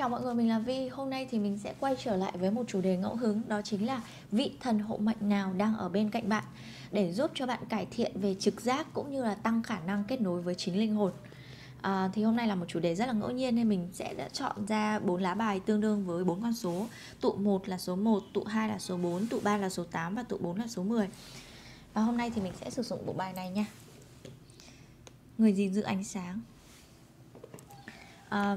Chào mọi người, mình là Vi. Hôm nay thì mình sẽ quay trở lại với một chủ đề ngẫu hứng đó chính là vị thần hộ mệnh nào đang ở bên cạnh bạn để giúp cho bạn cải thiện về trực giác cũng như là tăng khả năng kết nối với chính linh hồn. À, thì hôm nay là một chủ đề rất là ngẫu nhiên nên mình sẽ đã chọn ra bốn lá bài tương đương với bốn con số. Tụ 1 là số 1, tụ 2 là số 4, tụ 3 là số 8 và tụ 4 là số 10. Và hôm nay thì mình sẽ sử dụng bộ bài này nha. Người gìn giữ ánh sáng. À,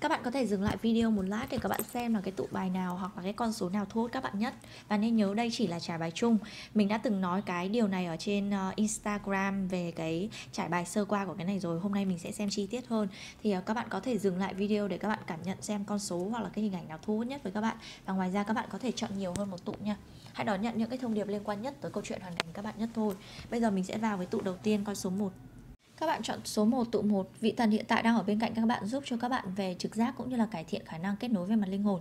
các bạn có thể dừng lại video một lát để các bạn xem là cái tụ bài nào hoặc là cái con số nào thu hút các bạn nhất. Và nên nhớ đây chỉ là trải bài chung. Mình đã từng nói cái điều này ở trên ờ, Instagram về cái trải bài sơ qua của cái này rồi. Hôm nay mình sẽ xem chi tiết hơn. Thì ờ, các bạn có thể dừng lại video để các bạn cảm nhận xem con số hoặc là cái hình ảnh nào thu hút nhất với các bạn. Và ngoài ra các bạn có thể chọn nhiều hơn một tụ nha. Hãy đón nhận những cái thông điệp liên quan nhất tới câu chuyện hoàn cảnh các bạn nhất thôi. Bây giờ mình sẽ vào với tụ đầu tiên, con số 1 các bạn chọn số 1 tụ 1, vị thần hiện tại đang ở bên cạnh các bạn giúp cho các bạn về trực giác cũng như là cải thiện khả năng kết nối về mặt linh hồn.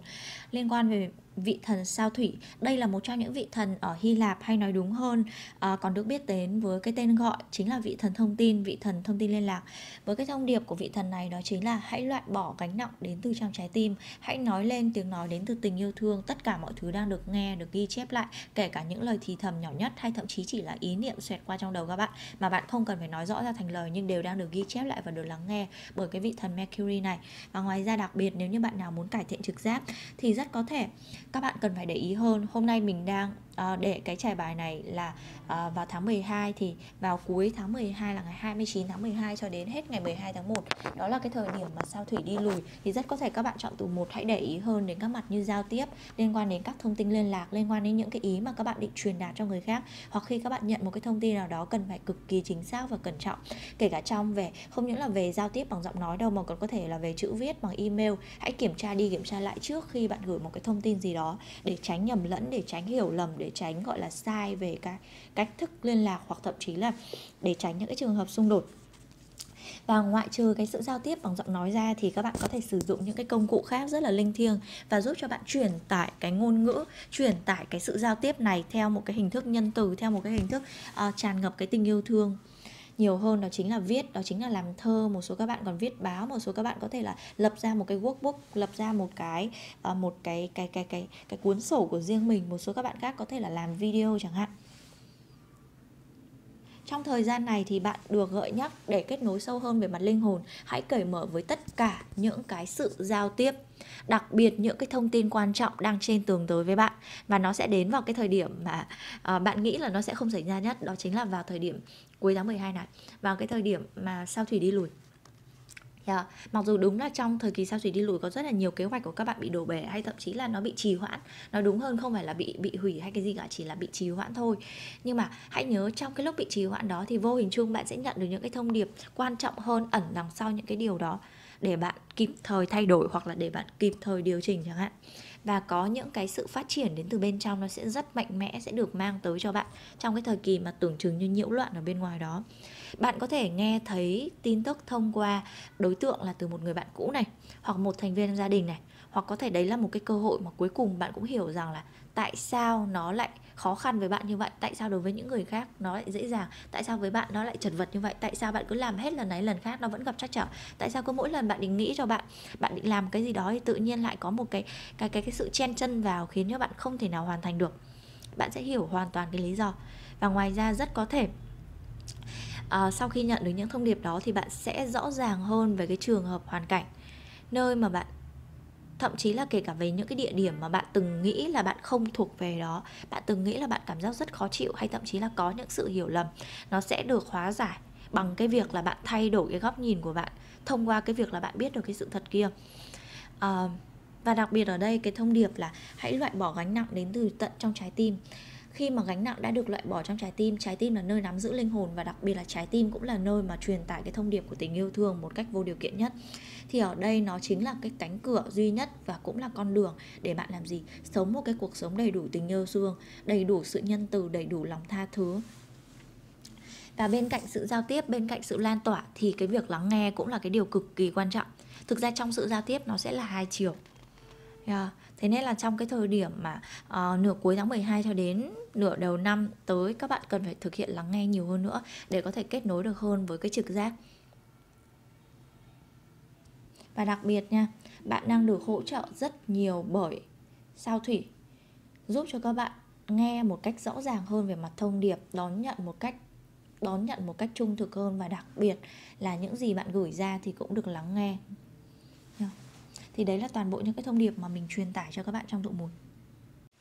Liên quan về vị thần sao thủy, đây là một trong những vị thần ở Hy Lạp hay nói đúng hơn à, còn được biết đến với cái tên gọi chính là vị thần thông tin, vị thần thông tin liên lạc. Với cái thông điệp của vị thần này đó chính là hãy loại bỏ gánh nặng đến từ trong trái tim, hãy nói lên tiếng nói đến từ tình yêu thương, tất cả mọi thứ đang được nghe, được ghi chép lại, kể cả những lời thì thầm nhỏ nhất hay thậm chí chỉ là ý niệm xoẹt qua trong đầu các bạn mà bạn không cần phải nói rõ ra thành lời nhưng đều đang được ghi chép lại và được lắng nghe bởi cái vị thần Mercury này và ngoài ra đặc biệt nếu như bạn nào muốn cải thiện trực giác thì rất có thể các bạn cần phải để ý hơn hôm nay mình đang Ờ, để cái trải bài này là ờ, vào tháng 12 thì vào cuối tháng 12 là ngày 29 tháng 12 cho đến hết ngày 12 tháng 1 đó là cái thời điểm mà sao thủy đi lùi. Thì rất có thể các bạn chọn từ một hãy để ý hơn đến các mặt như giao tiếp, liên quan đến các thông tin liên lạc, liên quan đến những cái ý mà các bạn định truyền đạt cho người khác. Hoặc khi các bạn nhận một cái thông tin nào đó cần phải cực kỳ chính xác và cẩn trọng. Kể cả trong về, không những là về giao tiếp bằng giọng nói đâu mà còn có thể là về chữ viết, bằng email. Hãy kiểm tra đi kiểm tra lại trước khi bạn gửi một cái thông tin gì đó để tránh nhầm lẫn, để tránh hiểu lầm, để tránh gọi là sai về cái cách thức liên lạc hoặc thậm chí là để tránh những cái trường hợp xung đột. Và ngoại trừ cái sự giao tiếp bằng giọng nói ra thì các bạn có thể sử dụng những cái công cụ khác rất là linh thiêng và giúp cho bạn truyền tải cái ngôn ngữ truyền tải cái sự giao tiếp này theo một cái hình thức nhân từ theo một cái hình thức uh, tràn ngập cái tình yêu thương nhiều hơn, đó chính là viết, đó chính là làm thơ. Một số các bạn còn viết báo, một số các bạn có thể là lập ra một cái workbook, lập ra một cái một một cái cái cái cái cái cuốn sổ của riêng mình. Một số các bạn khác có thể là làm video chẳng hạn trong thời gian này thì bạn được gợi nhắc để kết nối sâu hơn về mặt linh hồn. Hãy cởi mở với tất cả những cái sự giao tiếp đặc biệt những cái thông tin quan trọng đang trên tường tới với bạn. Và nó sẽ đến vào cái thời điểm mà uh, bạn nghĩ là nó sẽ không xảy ra nhất đó chính là vào thời điểm cuối tháng 12 này. Vào cái thời điểm mà sao thủy đi lùi. Yeah. Mặc dù đúng là trong thời kỳ sao thủy đi lùi có rất là nhiều kế hoạch của các bạn bị đổ bể hay thậm chí là nó bị trì hoãn. Nó đúng hơn không phải là bị bị hủy hay cái gì cả, chỉ là bị trì hoãn thôi. Nhưng mà hãy nhớ trong cái lúc bị trì hoãn đó thì vô hình chung bạn sẽ nhận được những cái thông điệp quan trọng hơn ẩn đằng sau những cái điều đó. Để bạn kịp thời thay đổi hoặc là để bạn kịp thời điều chỉnh chẳng hạn. Và có những cái sự phát triển đến từ bên trong nó sẽ rất mạnh mẽ, sẽ được mang tới cho bạn trong cái thời kỳ mà tưởng chừng như nhiễu loạn ở bên ngoài đó. Bạn có thể nghe thấy tin tức thông qua đối tượng là từ một người bạn cũ này, hoặc một thành viên gia đình này, hoặc có thể đấy là một cái cơ hội mà cuối cùng bạn cũng hiểu rằng là tại sao nó lại khó khăn với bạn như vậy? Tại sao đối với những người khác nó lại dễ dàng? Tại sao với bạn nó lại chật vật như vậy? Tại sao bạn cứ làm hết lần này lần khác nó vẫn gặp trắc trở? Tại sao cứ mỗi lần bạn định nghĩ cho bạn bạn định làm cái gì đó thì tự nhiên lại có một cái cái cái cái sự chen chân vào khiến cho bạn không thể nào hoàn thành được? Bạn sẽ hiểu hoàn toàn cái lý do. Và ngoài ra rất có thể uh, sau khi nhận được những thông điệp đó thì bạn sẽ rõ ràng hơn về cái trường hợp hoàn cảnh nơi mà bạn thậm chí là kể cả về những cái địa điểm mà bạn từng nghĩ là bạn không thuộc về đó bạn từng nghĩ là bạn cảm giác rất khó chịu hay thậm chí là có những sự hiểu lầm nó sẽ được hóa giải bằng cái việc là bạn thay đổi cái góc nhìn của bạn thông qua cái việc là bạn biết được cái sự thật kia. À, và đặc biệt ở đây cái thông điệp là hãy loại bỏ gánh nặng đến từ tận trong trái tim khi mà gánh nặng đã được loại bỏ trong trái tim trái tim là nơi nắm giữ linh hồn và đặc biệt là trái tim cũng là nơi mà truyền tải cái thông điệp của tình yêu thương một cách vô điều kiện nhất. Thì ở đây nó chính là cái cánh cửa duy nhất và cũng là con đường để bạn làm gì? Sống một cái cuộc sống đầy đủ tình yêu thương đầy đủ sự nhân từ, đầy đủ lòng tha thứ. Và bên cạnh sự giao tiếp, bên cạnh sự lan tỏa thì cái việc lắng nghe cũng là cái điều cực kỳ quan trọng. Thực ra trong sự giao tiếp nó sẽ là hai chiều. Yeah. Thế nên là trong cái thời điểm mà uh, nửa cuối tháng 12 cho đến nửa đầu năm tới các bạn cần phải thực hiện lắng nghe nhiều hơn nữa để có thể kết nối được hơn với cái trực giác. Và đặc biệt nha bạn đang được hỗ trợ rất nhiều bởi sao thủy giúp cho các bạn nghe một cách rõ ràng hơn về mặt thông điệp đón nhận một cách đón nhận một cách trung thực hơn. Và đặc biệt là những gì bạn gửi ra thì cũng được lắng nghe thì đấy là toàn bộ những cái thông điệp mà mình truyền tải cho các bạn trong độ 1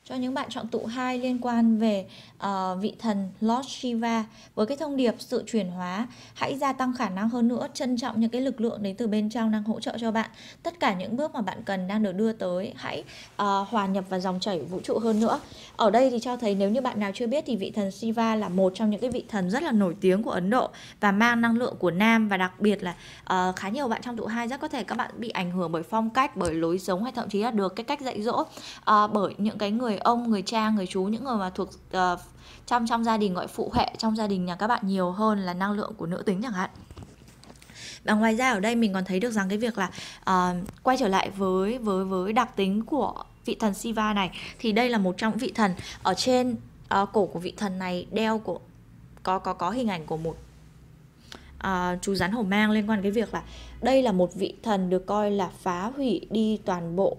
cho những bạn chọn tụ 2 liên quan về uh, vị thần Lord Shiva. Với cái thông điệp sự chuyển hóa hãy gia tăng khả năng hơn nữa trân trọng những cái lực lượng đến từ bên trong đang hỗ trợ cho bạn. Tất cả những bước mà bạn cần đang được đưa tới hãy uh, hòa nhập vào dòng chảy vũ trụ hơn nữa. Ở đây thì cho thấy nếu như bạn nào chưa biết thì vị thần Shiva là một trong những cái vị thần rất là nổi tiếng của Ấn Độ và mang năng lượng của nam và đặc biệt là uh, khá nhiều bạn trong tụ 2 rất có thể các bạn bị ảnh hưởng bởi phong cách bởi lối sống hay thậm chí là được cái cách dạy dỗ. Uh, bởi những cái người người ông người cha người chú những người mà thuộc uh, trong trong gia đình gọi phụ hệ trong gia đình nhà các bạn nhiều hơn là năng lượng của nữ tính chẳng hạn. Và ngoài ra ở đây mình còn thấy được rằng cái việc là uh, quay trở lại với với với đặc tính của vị thần Siva này thì đây là một trong vị thần ở trên uh, cổ của vị thần này đeo của có có có hình ảnh của một uh, chú rắn hổ mang liên quan cái việc là đây là một vị thần được coi là phá hủy đi toàn bộ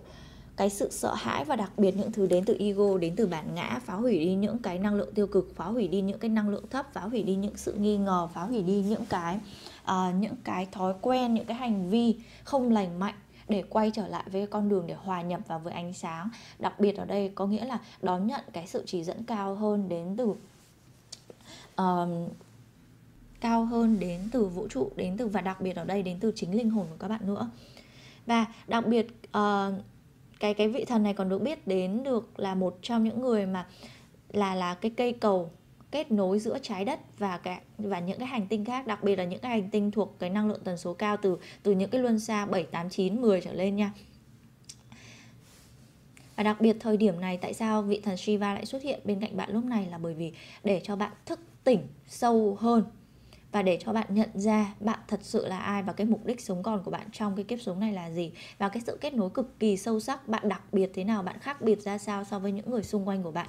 cái sự sợ hãi và đặc biệt những thứ đến từ ego đến từ bản ngã phá hủy đi những cái năng lượng tiêu cực phá hủy đi những cái năng lượng thấp phá hủy đi những sự nghi ngờ phá hủy đi những cái uh, những cái thói quen những cái hành vi không lành mạnh để quay trở lại với con đường để hòa nhập vào với ánh sáng. Đặc biệt ở đây có nghĩa là đón nhận cái sự chỉ dẫn cao hơn đến từ uh, cao hơn đến từ vũ trụ đến từ và đặc biệt ở đây đến từ chính linh hồn của các bạn nữa. Và đặc biệt uh, cái cái vị thần này còn được biết đến được là một trong những người mà là là cái cây cầu kết nối giữa trái đất và cả, và những cái hành tinh khác, đặc biệt là những cái hành tinh thuộc cái năng lượng tần số cao từ từ những cái luân xa 7 8 9 10 trở lên nha. Và đặc biệt thời điểm này tại sao vị thần Shiva lại xuất hiện bên cạnh bạn lúc này là bởi vì để cho bạn thức tỉnh sâu hơn và để cho bạn nhận ra bạn thật sự là ai và cái mục đích sống còn của bạn trong cái kiếp sống này là gì và cái sự kết nối cực kỳ sâu sắc bạn đặc biệt thế nào bạn khác biệt ra sao so với những người xung quanh của bạn.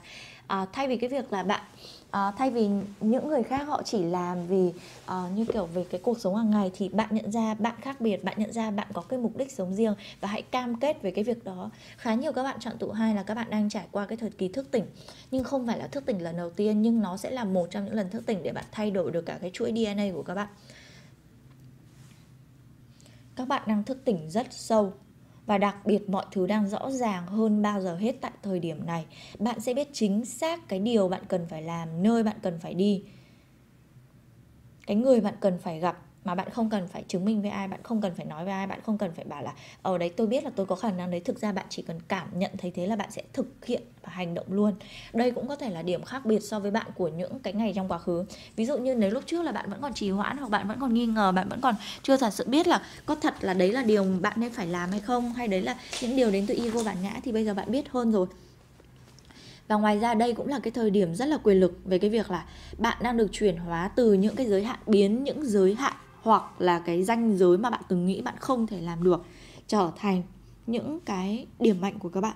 À, thay vì cái việc là bạn à, thay vì những người khác họ chỉ làm vì à, như kiểu về cái cuộc sống hàng ngày thì bạn nhận ra bạn khác biệt bạn nhận ra bạn có cái mục đích sống riêng và hãy cam kết về cái việc đó. Khá nhiều các bạn chọn tụ hai là các bạn đang trải qua cái thời kỳ thức tỉnh nhưng không phải là thức tỉnh lần đầu tiên nhưng nó sẽ là một trong những lần thức tỉnh để bạn thay đổi được cả cái chuỗi DNA của các bạn. Các bạn đang thức tỉnh rất sâu và đặc biệt mọi thứ đang rõ ràng hơn bao giờ hết tại thời điểm này. Bạn sẽ biết chính xác cái điều bạn cần phải làm, nơi bạn cần phải đi. Cái người bạn cần phải gặp mà bạn không cần phải chứng minh với ai, bạn không cần phải nói với ai, bạn không cần phải bảo là ở đấy, tôi biết là tôi có khả năng đấy. Thực ra bạn chỉ cần cảm nhận thấy thế là bạn sẽ thực hiện và hành động luôn. Đây cũng có thể là điểm khác biệt so với bạn của những cái ngày trong quá khứ. Ví dụ như nếu lúc trước là bạn vẫn còn trì hoãn hoặc bạn vẫn còn nghi ngờ, bạn vẫn còn chưa thật sự biết là có thật là đấy là điều bạn nên phải làm hay không, hay đấy là những điều đến từ ego bản ngã, thì bây giờ bạn biết hơn rồi. Và ngoài ra đây cũng là cái thời điểm rất là quyền lực về cái việc là bạn đang được chuyển hóa từ những cái giới hạn, biến những giới hạn hoặc là cái danh giới mà bạn từng nghĩ bạn không thể làm được trở thành những cái điểm mạnh của các bạn.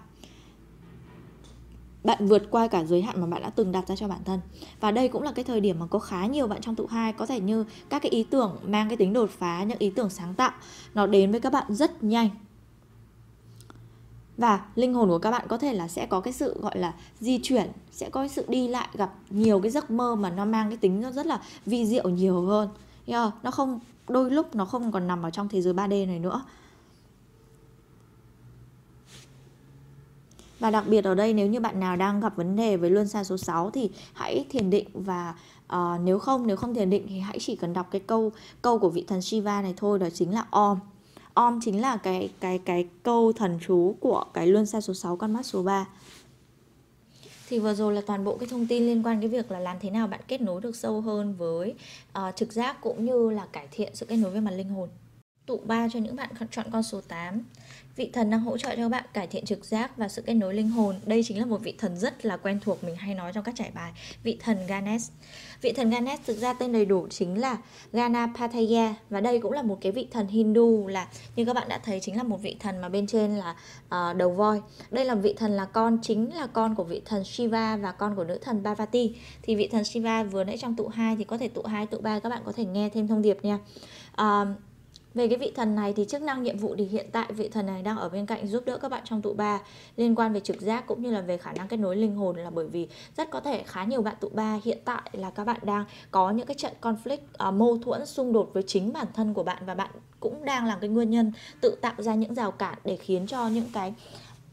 Bạn vượt qua cả giới hạn mà bạn đã từng đặt ra cho bản thân. Và đây cũng là cái thời điểm mà có khá nhiều bạn trong tụ hai, có thể như các cái ý tưởng mang cái tính đột phá, những ý tưởng sáng tạo, nó đến với các bạn rất nhanh. Và linh hồn của các bạn có thể là sẽ có cái sự gọi là di chuyển, sẽ có cái sự đi lại, gặp nhiều cái giấc mơ mà nó mang cái tính nó rất là vi diệu nhiều hơn yeah, nó không đôi lúc nó không còn nằm ở trong thế giới 3D này nữa Và đặc biệt ở đây nếu như bạn nào đang gặp vấn đề với luân xa số 6 thì hãy thiền định và uh, nếu không nếu không thiền định thì hãy chỉ cần đọc cái câu câu của vị thần Shiva này thôi đó chính là Om. Om chính là cái cái cái câu thần chú của cái luân xa số 6 con mắt số 3 thì vừa rồi là toàn bộ cái thông tin liên quan cái việc là làm thế nào bạn kết nối được sâu hơn với uh, trực giác cũng như là cải thiện sự kết nối với mặt linh hồn. Tụ ba cho những bạn chọn con số 8 Vị thần đang hỗ trợ cho bạn cải thiện trực giác và sự kết nối linh hồn. Đây chính là một vị thần rất là quen thuộc mình hay nói trong các trải bài. Vị thần Ganesh. Vị thần Ganesh thực ra tên đầy đủ chính là Ganapataya và đây cũng là một cái vị thần Hindu là như các bạn đã thấy chính là một vị thần mà bên trên là uh, đầu voi. Đây là vị thần là con chính là con của vị thần Shiva và con của nữ thần Parvati. Thì vị thần Shiva vừa nãy trong tụ 2 thì có thể tụ 2 tụ 3 các bạn có thể nghe thêm thông điệp nha. Uh, về cái vị thần này thì chức năng nhiệm vụ thì hiện tại vị thần này đang ở bên cạnh giúp đỡ các bạn trong tụ ba liên quan về trực giác cũng như là về khả năng kết nối linh hồn là bởi vì rất có thể khá nhiều bạn tụ ba hiện tại là các bạn đang có những cái trận conflict uh, mâu thuẫn xung đột với chính bản thân của bạn và bạn cũng đang là cái nguyên nhân tự tạo ra những rào cản để khiến cho những cái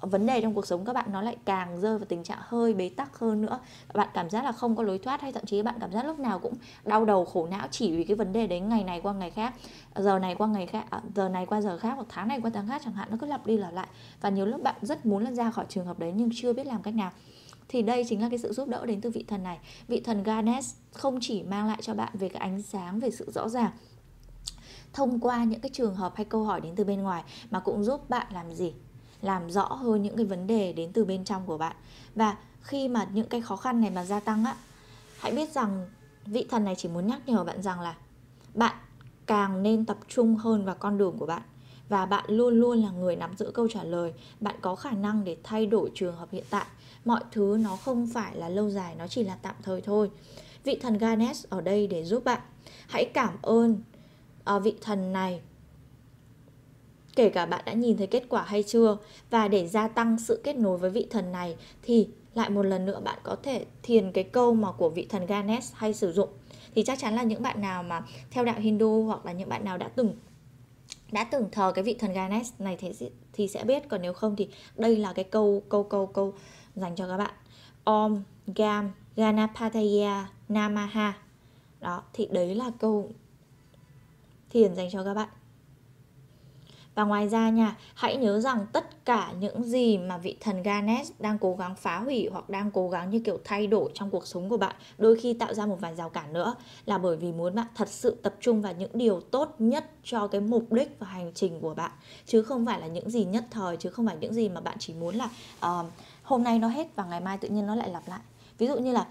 vấn đề trong cuộc sống các bạn nó lại càng rơi vào tình trạng hơi bế tắc hơn nữa. Bạn cảm giác là không có lối thoát hay thậm chí bạn cảm giác lúc nào cũng đau đầu khổ não chỉ vì cái vấn đề đấy ngày này qua ngày khác giờ này qua ngày khác à, giờ này qua giờ khác hoặc tháng này qua tháng khác chẳng hạn nó cứ lặp đi lặp lại. Và nhiều lúc bạn rất muốn là ra khỏi trường hợp đấy nhưng chưa biết làm cách nào. Thì đây chính là cái sự giúp đỡ đến từ vị thần này. Vị thần Ganesh không chỉ mang lại cho bạn về cái ánh sáng về sự rõ ràng thông qua những cái trường hợp hay câu hỏi đến từ bên ngoài mà cũng giúp bạn làm gì? Làm rõ hơn những cái vấn đề đến từ bên trong của bạn. Và khi mà những cái khó khăn này mà gia tăng á hãy biết rằng vị thần này chỉ muốn nhắc nhở bạn rằng là bạn càng nên tập trung hơn vào con đường của bạn. Và bạn luôn luôn là người nắm giữ câu trả lời. Bạn có khả năng để thay đổi trường hợp hiện tại. Mọi thứ nó không phải là lâu dài nó chỉ là tạm thời thôi. Vị thần Ganesh ở đây để giúp bạn. Hãy cảm ơn uh, vị thần này kể cả bạn đã nhìn thấy kết quả hay chưa và để gia tăng sự kết nối với vị thần này thì lại một lần nữa bạn có thể thiền cái câu mà của vị thần Ganesh hay sử dụng. Thì chắc chắn là những bạn nào mà theo đạo Hindu hoặc là những bạn nào đã từng đã từng thờ cái vị thần Ganesh này thì thì sẽ biết. Còn nếu không thì đây là cái câu câu câu câu dành cho các bạn. Om Gam Ganapataya Namaha. Đó, thì đấy là câu thiền dành cho các bạn và ngoài ra nha, hãy nhớ rằng tất cả những gì mà vị thần Ganesh đang cố gắng phá hủy hoặc đang cố gắng như kiểu thay đổi trong cuộc sống của bạn, đôi khi tạo ra một vài rào cản nữa là bởi vì muốn bạn thật sự tập trung vào những điều tốt nhất cho cái mục đích và hành trình của bạn, chứ không phải là những gì nhất thời, chứ không phải những gì mà bạn chỉ muốn là uh, hôm nay nó hết và ngày mai tự nhiên nó lại lặp lại. Ví dụ như là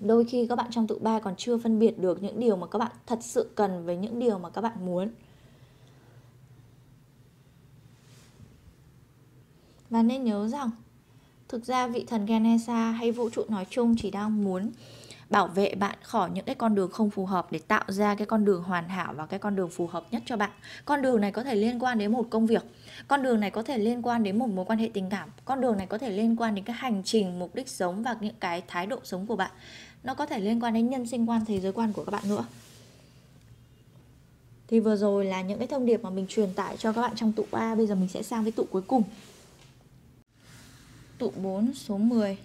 đôi khi các bạn trong tụ ba còn chưa phân biệt được những điều mà các bạn thật sự cần với những điều mà các bạn muốn Và nên nhớ rằng thực ra vị thần Ganesha hay vũ trụ nói chung chỉ đang muốn bảo vệ bạn khỏi những cái con đường không phù hợp để tạo ra cái con đường hoàn hảo và cái con đường phù hợp nhất cho bạn. Con đường này có thể liên quan đến một công việc, con đường này có thể liên quan đến một mối quan hệ tình cảm, con đường này có thể liên quan đến cái hành trình, mục đích sống và những cái thái độ sống của bạn. Nó có thể liên quan đến nhân sinh quan, thế giới quan của các bạn nữa. Thì vừa rồi là những cái thông điệp mà mình truyền tải cho các bạn trong tụ A, bây giờ mình sẽ sang với tụ cuối cùng tụ 4 số 10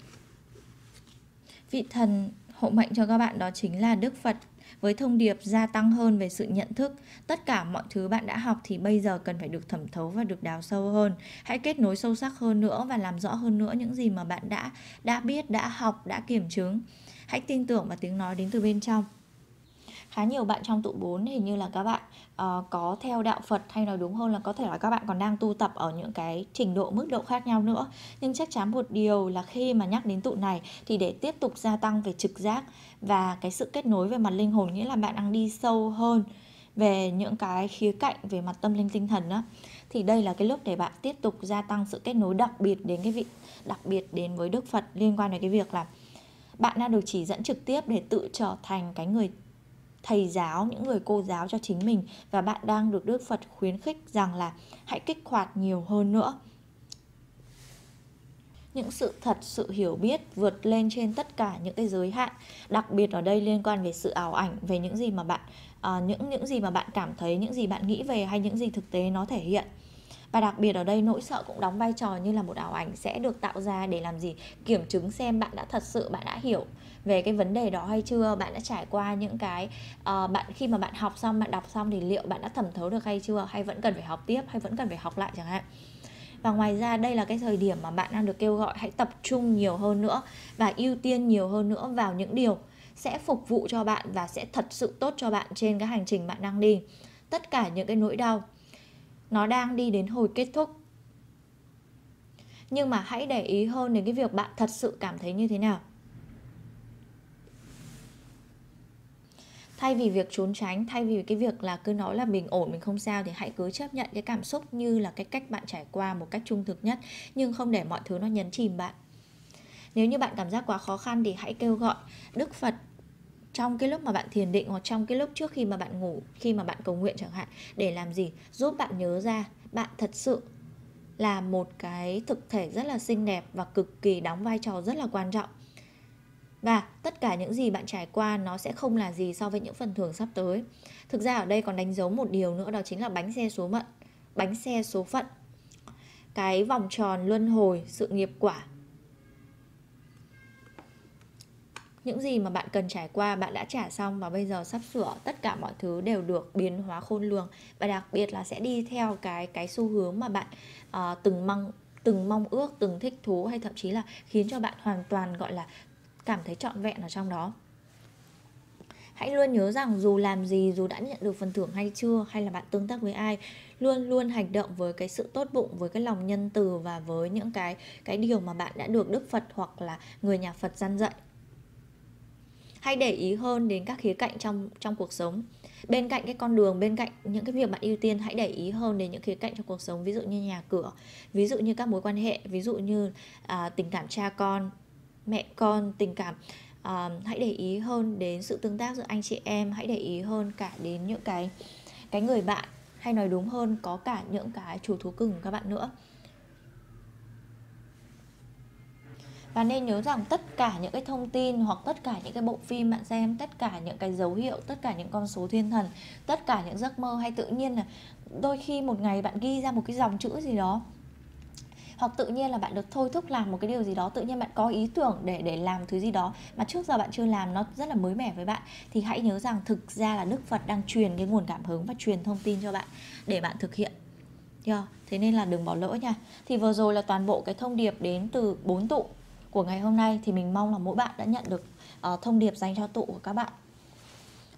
Vị thần hộ mệnh cho các bạn đó chính là Đức Phật với thông điệp gia tăng hơn về sự nhận thức. Tất cả mọi thứ bạn đã học thì bây giờ cần phải được thẩm thấu và được đào sâu hơn. Hãy kết nối sâu sắc hơn nữa và làm rõ hơn nữa những gì mà bạn đã đã biết, đã học, đã kiểm chứng. Hãy tin tưởng vào tiếng nói đến từ bên trong khá nhiều bạn trong tụ 4 hình như là các bạn uh, có theo đạo Phật hay nói đúng hơn là có thể là các bạn còn đang tu tập ở những cái trình độ mức độ khác nhau nữa. Nhưng chắc chắn một điều là khi mà nhắc đến tụ này thì để tiếp tục gia tăng về trực giác và cái sự kết nối về mặt linh hồn nghĩa là bạn đang đi sâu hơn về những cái khía cạnh về mặt tâm linh tinh thần đó thì đây là cái lúc để bạn tiếp tục gia tăng sự kết nối đặc biệt đến cái vị đặc biệt đến với Đức Phật liên quan đến cái việc là bạn đã được chỉ dẫn trực tiếp để tự trở thành cái người thầy giáo, những người cô giáo cho chính mình và bạn đang được Đức Phật khuyến khích rằng là hãy kích hoạt nhiều hơn nữa. Những sự thật, sự hiểu biết vượt lên trên tất cả những cái giới hạn, đặc biệt ở đây liên quan về sự ảo ảnh, về những gì mà bạn uh, những những gì mà bạn cảm thấy, những gì bạn nghĩ về hay những gì thực tế nó thể hiện và đặc biệt ở đây nỗi sợ cũng đóng vai trò như là một ảo ảnh sẽ được tạo ra để làm gì? Kiểm chứng xem bạn đã thật sự bạn đã hiểu về cái vấn đề đó hay chưa? Bạn đã trải qua những cái uh, bạn khi mà bạn học xong bạn đọc xong thì liệu bạn đã thẩm thấu được hay chưa? Hay vẫn cần phải học tiếp? Hay vẫn cần phải học lại chẳng hạn? Và ngoài ra đây là cái thời điểm mà bạn đang được kêu gọi hãy tập trung nhiều hơn nữa và ưu tiên nhiều hơn nữa vào những điều sẽ phục vụ cho bạn và sẽ thật sự tốt cho bạn trên cái hành trình bạn đang đi. Tất cả những cái nỗi đau nó đang đi đến hồi kết thúc. Nhưng mà hãy để ý hơn đến cái việc bạn thật sự cảm thấy như thế nào. Thay vì việc trốn tránh, thay vì cái việc là cứ nói là mình ổn, mình không sao thì hãy cứ chấp nhận cái cảm xúc như là cái cách bạn trải qua một cách trung thực nhất, nhưng không để mọi thứ nó nhấn chìm bạn. Nếu như bạn cảm giác quá khó khăn thì hãy kêu gọi đức phật trong cái lúc mà bạn thiền định hoặc trong cái lúc trước khi mà bạn ngủ, khi mà bạn cầu nguyện chẳng hạn, để làm gì? Giúp bạn nhớ ra, bạn thật sự là một cái thực thể rất là xinh đẹp và cực kỳ đóng vai trò rất là quan trọng. Và tất cả những gì bạn trải qua nó sẽ không là gì so với những phần thưởng sắp tới. Thực ra ở đây còn đánh dấu một điều nữa, đó chính là bánh xe số mận, bánh xe số phận. Cái vòng tròn luân hồi, sự nghiệp quả. Những gì mà bạn cần trải qua bạn đã trả xong và bây giờ sắp sửa tất cả mọi thứ đều được biến hóa khôn lường. Và đặc biệt là sẽ đi theo cái cái xu hướng mà bạn uh, từng mong từng mong ước từng thích thú hay thậm chí là khiến cho bạn hoàn toàn gọi là cảm thấy trọn vẹn ở trong đó. Hãy luôn nhớ rằng dù làm gì dù đã nhận được phần thưởng hay chưa hay là bạn tương tác với ai luôn luôn hành động với cái sự tốt bụng với cái lòng nhân từ và với những cái cái điều mà bạn đã được đức phật hoặc là người nhà phật gian dạy hãy để ý hơn đến các khía cạnh trong trong cuộc sống. Bên cạnh cái con đường bên cạnh những cái việc bạn ưu tiên hãy để ý hơn đến những khía cạnh trong cuộc sống. Ví dụ như nhà cửa ví dụ như các mối quan hệ ví dụ như à, tình cảm cha con mẹ con tình cảm. À, hãy để ý hơn đến sự tương tác giữa anh chị em hãy để ý hơn cả đến những cái cái người bạn. Hay nói đúng hơn có cả những cái chủ thú cưng của các bạn nữa. Và nên nhớ rằng tất cả những cái thông tin hoặc tất cả những cái bộ phim bạn xem, tất cả những cái dấu hiệu, tất cả những con số thiên thần, tất cả những giấc mơ hay tự nhiên là đôi khi một ngày bạn ghi ra một cái dòng chữ gì đó. Hoặc tự nhiên là bạn được thôi thúc làm một cái điều gì đó, tự nhiên bạn có ý tưởng để để làm thứ gì đó mà trước giờ bạn chưa làm, nó rất là mới mẻ với bạn. Thì hãy nhớ rằng thực ra là đức phật đang truyền cái nguồn cảm hứng và truyền thông tin cho bạn để bạn thực hiện. Yeah. thế nên là đừng bỏ lỡ nha. Thì vừa rồi là toàn bộ cái thông điệp đến từ bốn tụ của ngày hôm nay thì mình mong là mỗi bạn đã nhận được uh, thông điệp dành cho tụ của các bạn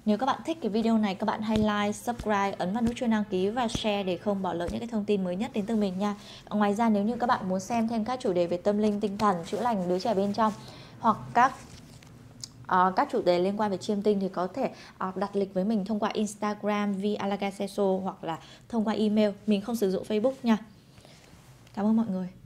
nếu các bạn thích cái video này các bạn hãy like, subscribe, ấn vào nút chuông đăng ký và share để không bỏ lỡ những cái thông tin mới nhất đến từ mình nha. Ngoài ra nếu như các bạn muốn xem thêm các chủ đề về tâm linh, tinh thần, chữa lành đứa trẻ bên trong hoặc các uh, các chủ đề liên quan về chiêm tinh thì có thể uh, đặt lịch với mình thông qua Instagram vialagaseso hoặc là thông qua email. Mình không sử dụng Facebook nha. Cảm ơn mọi người.